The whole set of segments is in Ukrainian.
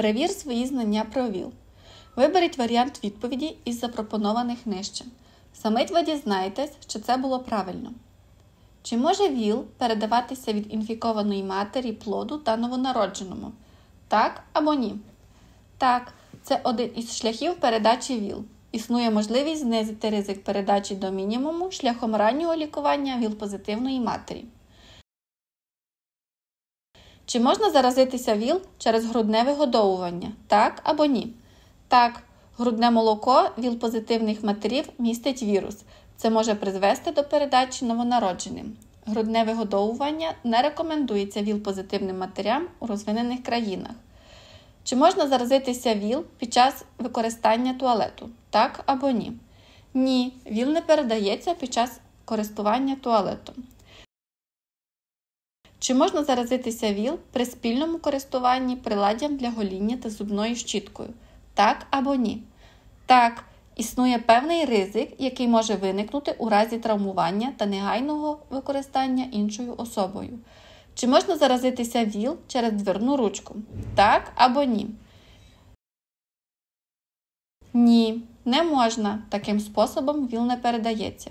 Перевір свої знання про ВІЛ. Виберіть варіант відповіді із запропонованих нижче. Самить ви дізнаєтесь, що це було правильно. Чи може ВІЛ передаватися від інфікованої матері плоду та новонародженому? Так або ні? Так, це один із шляхів передачі ВІЛ. Існує можливість знизити ризик передачі до мінімуму шляхом раннього лікування ВІЛ-позитивної матері. Чи можна заразитися ВІЛ через грудне вигодовування? Так або ні? Так, грудне молоко ВІЛ-позитивних матерів містить вірус. Це може призвести до передачі новонародженим. Грудне вигодовування не рекомендується ВІЛ-позитивним матерям у розвинених країнах. Чи можна заразитися ВІЛ під час використання туалету? Так або ні? Ні, ВІЛ не передається під час користування туалетом. Чи можна заразитися ВІЛ при спільному користуванні приладдям для гоління та зубною щіткою? Так або ні? Так, існує певний ризик, який може виникнути у разі травмування та негайного використання іншою особою. Чи можна заразитися ВІЛ через дверну ручку? Так або ні? Ні, не можна. Таким способом ВІЛ не передається.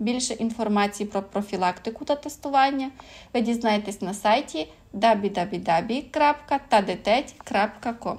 Більше інформації про профілактику та тестування ви дізнаєтесь на сайті www.tadeteć.com